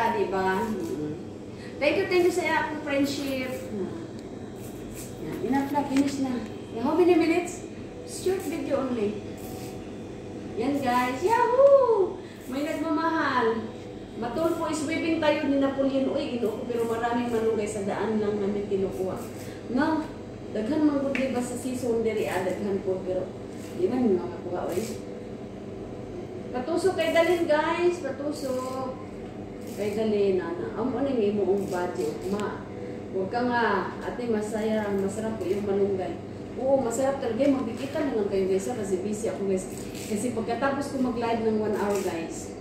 Ah, diba? Mm. Thank you, thank you sa akong friendship. Ah. Yan, enough na, finish na. Yeah, how many minutes? Short video only. Yan guys, yahoo! May nagmamahal. Matulfo is weaving tayo ni Napoleon. Uy, ginuko, pero maraming manugay sa daan lang namin kinukuha. No, daghan man gud ba sa season diri ah, daghan po pero di man mga makuha uy. Patusok kay dalin guys, patusok. Kay dalin ana. Amo ni imo ang budget ma. Huwag ka nga, ate masaya, masarap po yung malunggay. Oo, masarap talaga. Magbikita na lang kayo guys kasi busy ako guys. Kasi pagkatapos ko mag-live ng 1 hour guys,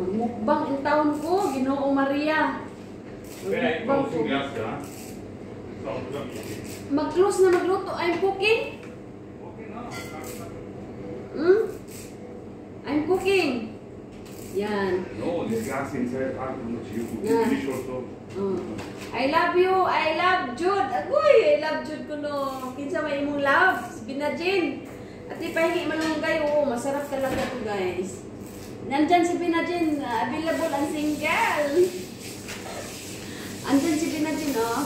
magmukbang in town ko, Ginoo Maria. Magmukbang ko. Mag-close na magluto. I'm cooking. Okay na. Hmm? I'm cooking. Yan. No, this inside of the you. Yeah. Finish also. Oh. I love you. I love Jude. Agoy, I love Jude ko no. Kinsa may imong love. Si Binajin. At ipahingi malunggay. Oo, masarap talaga to guys. Nandyan si Binajin. uh, Available ang single. Andyan si Binajin, oh.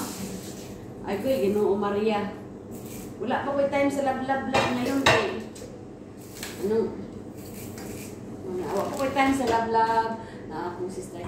Ay, ko, ginoo Maria. Wala pa ko time sa love-love-love ngayon, kay. Ano? Wala pa ko time sa love-love. Na akong sister.